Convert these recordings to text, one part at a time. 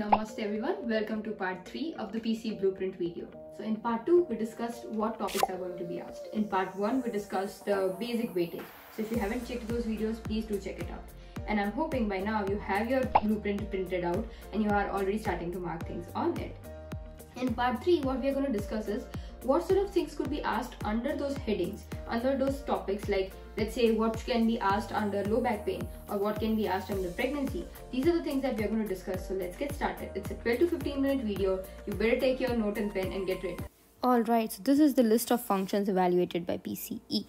Namaste everyone, welcome to part 3 of the PCE Blueprint video. So in part 2 we discussed what topics are going to be asked. In part 1 we discussed the basic weightage. So if you haven't checked those videos, please do check it out. And I'm hoping by now you have your blueprint printed out and you are already starting to mark things on it. In part 3 what we are going to discuss is what sort of things could be asked under those headings, under those topics like let's say what can be asked under low back pain or what can be asked under pregnancy. These are the things that we are going to discuss. So let's get started. It's a 12 to 15 minute video. You better take your note and pen and get ready. Alright, so this is the list of functions evaluated by PCE.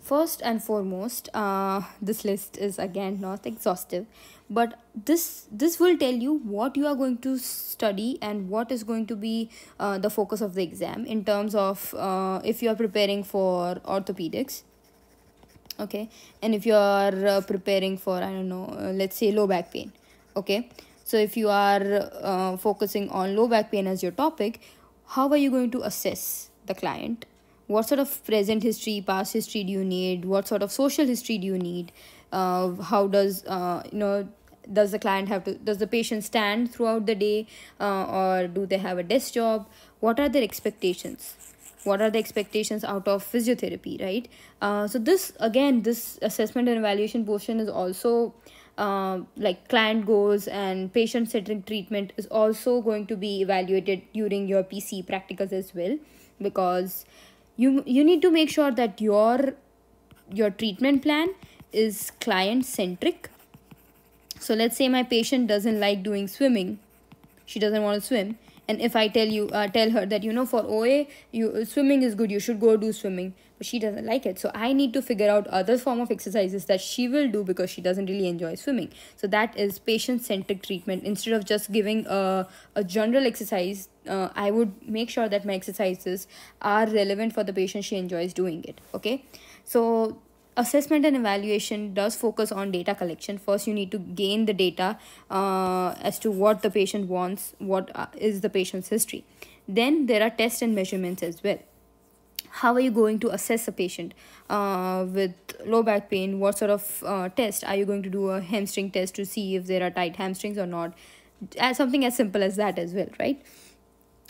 First and foremost, uh, this list is again not exhaustive, but this this will tell you what you are going to study and what is going to be uh, the focus of the exam in terms of uh, if you are preparing for orthopedics okay? And if you are uh, preparing for i don't know uh, let's say low back pain okay? So if you are uh, focusing on low back pain as your topic how are you going to assess the client? What sort of present history past history do you need? What sort of social history do you need? Uh, how does uh, you know does the client have to does the patient stand throughout the day uh, or do they have a desk job? What are their expectations what are the expectations out of physiotherapy right? Uh, so this again this assessment and evaluation portion is also uh, like client goals and patient centric treatment is also going to be evaluated during your pce practicals as well because you you need to make sure that your your treatment plan is client centric so let's say my patient doesn't like doing swimming. She doesn't want to swim and if i tell you uh, tell her that you know for oa you swimming is good you should go do swimming. But she doesn't like it. So i need to figure out other form of exercises that she will do because she doesn't really enjoy swimming. So that is patient centric treatment. Instead of just giving a, a general exercise uh, i would make sure that my exercises are relevant for the patient she enjoys doing it. Okay? So assessment and evaluation does focus on data collection. First you need to gain the data uh, as to what the patient wants what uh, is the patient's history. Then there are tests and measurements as well. How are you going to assess a patient uh, with low back pain? What sort of uh, test? Are you going to do a hamstring test to see if there are tight hamstrings or not? As something as simple as that as well right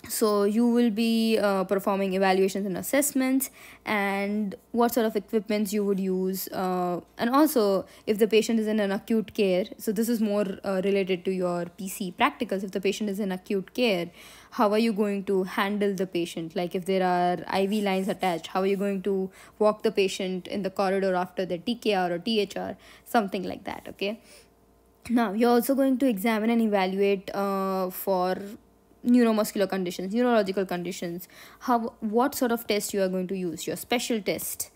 so you will be uh, performing evaluations and assessments and what sort of equipments you would use uh, and also if the patient is in an acute care so this is more uh, related to your pce practicals. If the patient is in acute care how are you going to handle the patient? Like if there are iv lines attached how are you going to walk the patient in the corridor after the tkr or thr something like that okay? Now you're also going to examine and evaluate uh, for neuromuscular conditions neurological conditions how what sort of test you are going to use your special test.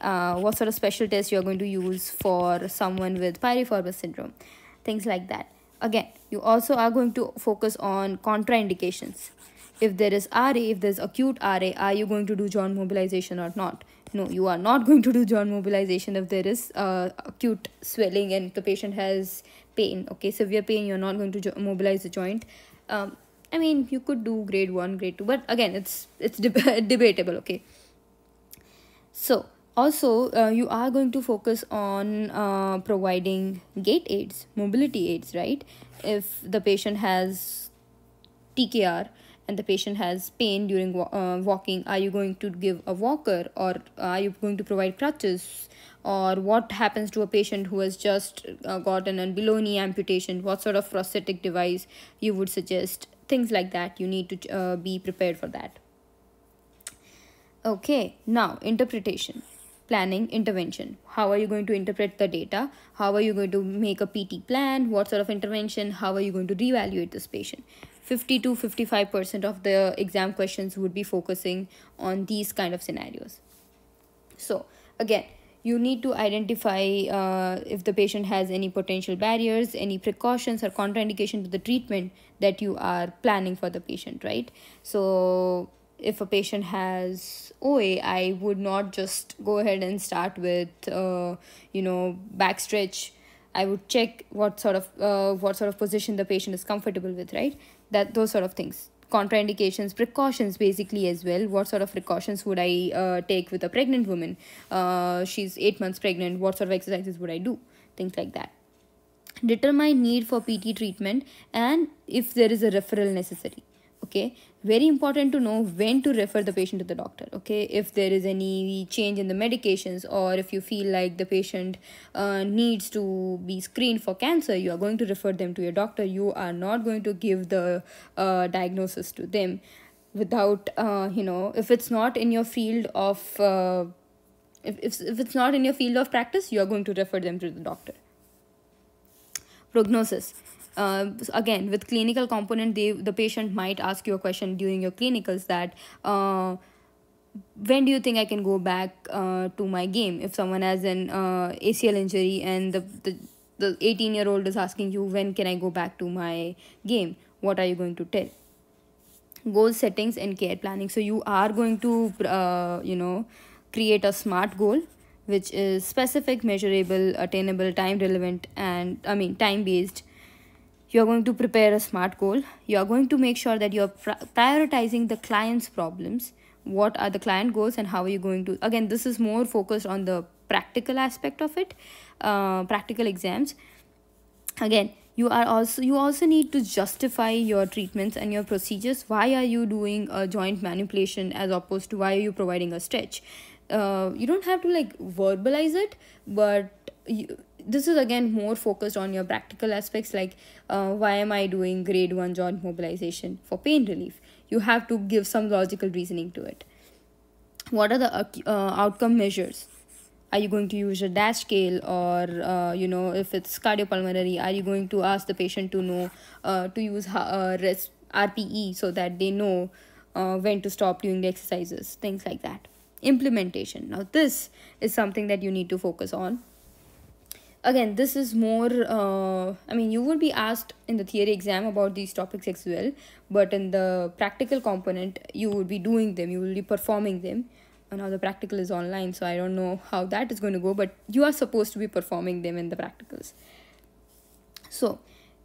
Uh, what sort of special test you are going to use for someone with piriformis syndrome things like that. Again you also are going to focus on contraindications. If there is ra if there's acute ra are you going to do joint mobilization or not? No you are not going to do joint mobilization if there is uh, acute swelling and the patient has pain okay? Severe pain you're not going to mobilize the joint. Um, I mean, you could do grade one, grade two, but again, it's it's deb- debatable. Okay. So also, uh, you are going to focus on uh, providing gait aids, mobility aids, right? If the patient has TKR and the patient has pain during uh, walking, are you going to give a walker or are you going to provide crutches? Or what happens to a patient who has just uh, gotten a below knee amputation? What sort of prosthetic device you would suggest? Things like that. You need to uh, be prepared for that. Okay now interpretation. Planning intervention. How are you going to interpret the data? How are you going to make a pt plan? What sort of intervention? How are you going to reevaluate this patient? 50 to 55% of the exam questions would be focusing on these kind of scenarios. So again you need to identify uh, if the patient has any potential barriers any precautions or contraindication to the treatment that you are planning for the patient right so if a patient has OA, I would not just go ahead and start with, uh, you know, back stretch. I would check what sort of uh, what sort of position the patient is comfortable with, right? That those sort of things contraindications precautions basically as well. What sort of precautions would i uh, take with a pregnant woman? Uh, she's 8 months pregnant. What sort of exercises would i do? Things like that. Determine need for pt treatment and if there is a referral necessary okay? Very important to know when to refer the patient to the doctor okay? If there is any change in the medications or if you feel like the patient uh, needs to be screened for cancer you are going to refer them to your doctor. You are not going to give the uh, diagnosis to them without uh, you know if it's not in your field of uh, if, if, if it's not in your field of practice you are going to refer them to the doctor. Prognosis uh, again with clinical component they the patient might ask you a question during your clinicals that uh, when do you think i can go back uh, to my game? If someone has an uh, acl injury and the, the the 18 year old is asking you when can i go back to my game? What are you going to tell? Goal settings and care planning. So you are going to uh, you know create a smart goal which is specific measurable attainable time relevant and i mean time based you are going to prepare a smart goal. You are going to make sure that you are prioritizing the client's problems. What are the client goals and how are you going to again this is more focused on the practical aspect of it uh, practical exams. Again you are also you also need to justify your treatments and your procedures. Why are you doing a joint manipulation as opposed to why are you providing a stretch? Uh, you don't have to like verbalize it but you, this is again more focused on your practical aspects like uh, why am i doing grade 1 joint mobilization for pain relief? You have to give some logical reasoning to it. What are the uh, outcome measures? Are you going to use a dash scale or uh, you know if it's cardiopulmonary are you going to ask the patient to know uh, to use uh, rpe so that they know uh, when to stop doing the exercises things like that. Implementation. Now this is something that you need to focus on again this is more uh, i mean you would be asked in the theory exam about these topics as well but in the practical component you would be doing them you will be performing them. And now the practical is online so i don't know how that is going to go but you are supposed to be performing them in the practicals. So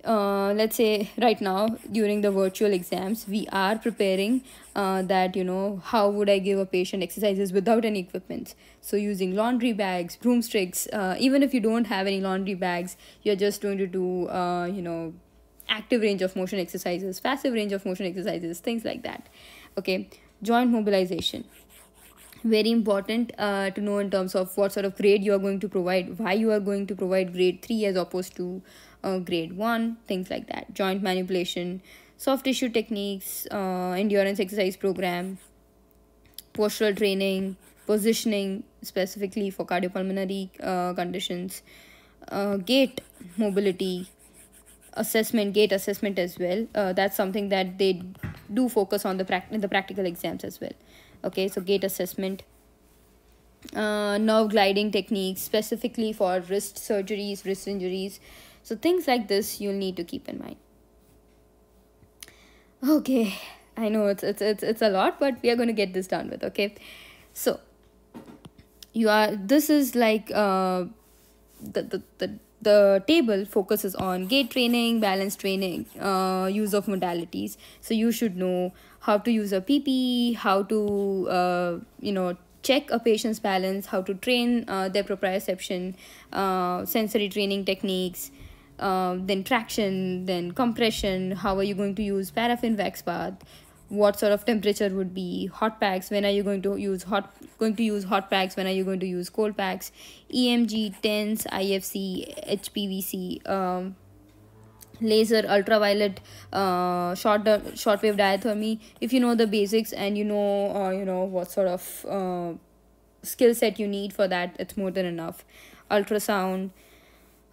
uh, let's say right now during the virtual exams we are preparing uh, that you know how would i give a patient exercises without any equipment? So using laundry bags broomsticks uh, even if you don't have any laundry bags you're just going to do uh, you know active range of motion exercises passive range of motion exercises things like that. Okay joint mobilization. Very important uh, to know in terms of what sort of grade you are going to provide why you are going to provide grade 3 as opposed to uh, grade 1 things like that. Joint manipulation soft tissue techniques uh, endurance exercise program postural training positioning specifically for cardiopulmonary uh, conditions uh, gait mobility assessment gait assessment as well. Uh, that's something that they do focus on the pract- the practical exams as well. Okay so gait assessment. Uh, nerve gliding techniques specifically for wrist surgeries wrist injuries so things like this you'll need to keep in mind. Okay, I know it's it's it's it's a lot, but we are going to get this done with. Okay, so you are. This is like uh, the the the the table focuses on gait training, balance training, uh, use of modalities. So you should know how to use a PP, how to uh, you know check a patient's balance, how to train uh, their proprioception, uh, sensory training techniques, uh, then traction, then compression, how are you going to use paraffin wax bath, what sort of temperature would be, hot packs, when are you going to use hot going to use hot packs, when are you going to use cold packs, EMG, TENS, IFC, HVPC, um, laser ultraviolet uh, short shortwave diathermy. If you know the basics and you know uh, you know what sort of uh, skill set you need for that it's more than enough. Ultrasound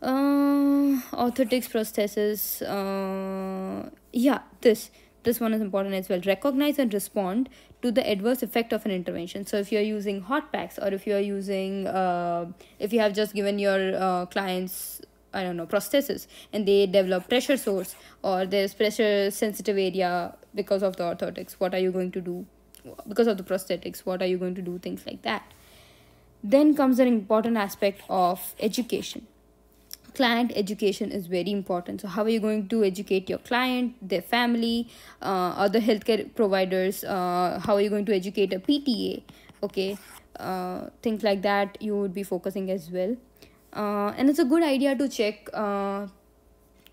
uh, orthotics prosthesis uh, yeah this this one is important as well. Recognize and respond to the adverse effect of an intervention. So if you're using hot packs or if you're using uh, if you have just given your uh, clients i don't know prosthesis and they develop pressure source or there's pressure sensitive area because of the orthotics what are you going to do? Because of the prosthetics what are you going to do? Things like that. Then comes an important aspect of education client education is very important. So how are you going to educate your client their family uh, other healthcare providers uh, how are you going to educate a pta okay uh, things like that you would be focusing as well. Uh, and it's a good idea to check uh,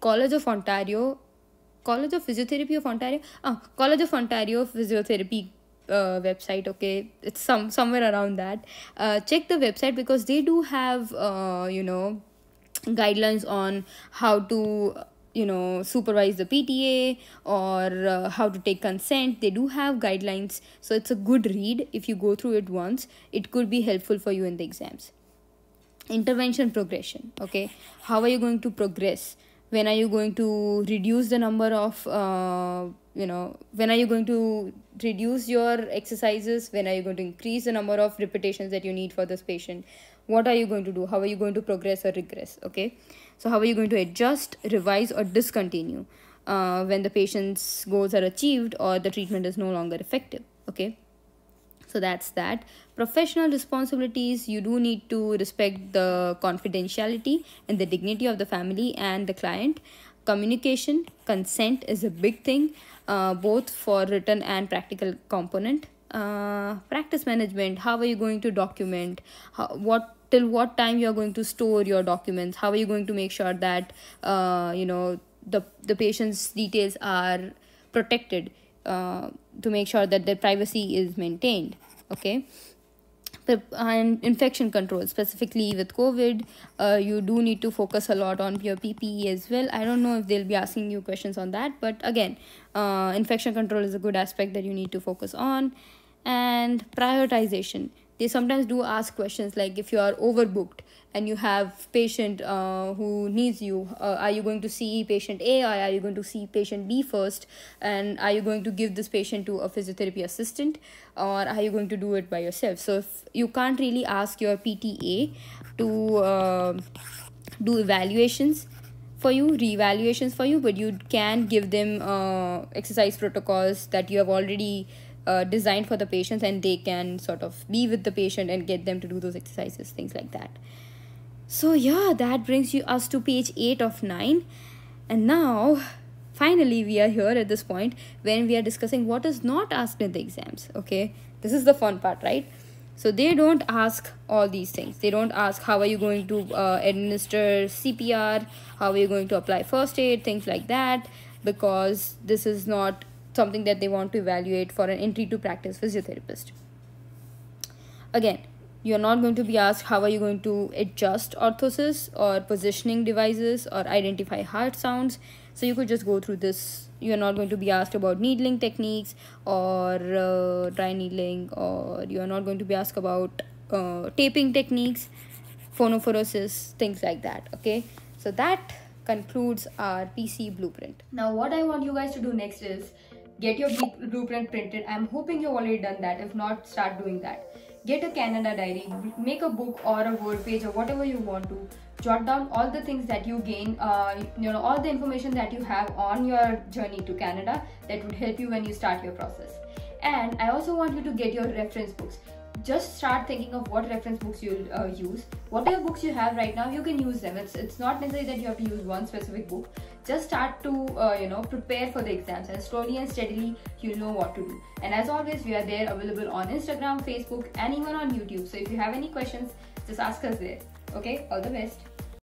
college of ontario college of physiotherapy of ontario? Ah, college of ontario physiotherapy uh, website okay? It's some somewhere around that. Uh, check the website because they do have uh, you know guidelines on how to you know supervise the pta or uh, how to take consent. They do have guidelines. So it's a good read. If you go through it once it could be helpful for you in the exams. Intervention progression okay? How are you going to progress? When are you going to reduce the number of uh, you know when are you going to reduce your exercises? When are you going to increase the number of repetitions that you need for this patient what are you going to do? How are you going to progress or regress? Okay? So how are you going to adjust revise or discontinue uh, when the patient's goals are achieved or the treatment is no longer effective? Okay? So that's that. Professional responsibilities you do need to respect the confidentiality and the dignity of the family and the client. Communication consent is a big thing uh, both for written and practical component uh, practice management how are you going to document? How, what till what time you are going to store your documents? How are you going to make sure that uh, you know the the patient's details are protected uh, to make sure that their privacy is maintained okay and infection control specifically with covid uh, you do need to focus a lot on your ppe as well. I don't know if they'll be asking you questions on that but again uh, infection control is a good aspect that you need to focus on. And prioritization they sometimes do ask questions like if you are overbooked and you have patient uh, who needs you uh, are you going to see patient a or are you going to see patient b first? And are you going to give this patient to a physiotherapy assistant or are you going to do it by yourself? So if you can't really ask your pta to uh, do evaluations for you re-evaluations for you but you can give them uh, exercise protocols that you have already uh, designed for the patients and they can sort of be with the patient and get them to do those exercises things like that. So yeah that brings you us to page 8 of 9 and now finally we are here at this point when we are discussing what is not asked in the exams okay? This is the fun part right? So they don't ask all these things. They don't ask how are you going to uh, administer cpr how are you going to apply first aid? Things like that. Because this is not something that they want to evaluate for an entry to practice physiotherapist. Again, you're not going to be asked how are you going to adjust orthosis or positioning devices or identify heart sounds. So you could just go through this. You're not going to be asked about needling techniques or uh, dry needling, or you're not going to be asked about uh, taping techniques, phonophoresis, things like that. Okay, so that concludes our PCE blueprint. Now, what I want you guys to do next is get your blueprint printed. I'm hoping you've already done that. If not start doing that. Get a canada diary. Make a book or a word page or whatever you want to. Jot down all the things that you gain uh, you know all the information that you have on your journey to canada that would help you when you start your process. And i also want you to get your reference books just start thinking of what reference books you'll uh, use. Whatever books you have right now you can use them. It's it's not necessary that you have to use one specific book. Just start to uh, you know prepare for the exams and slowly and steadily you'll know what to do. And as always we are there available on instagram facebook and even on youtube. So if you have any questions just ask us there. Okay? All the best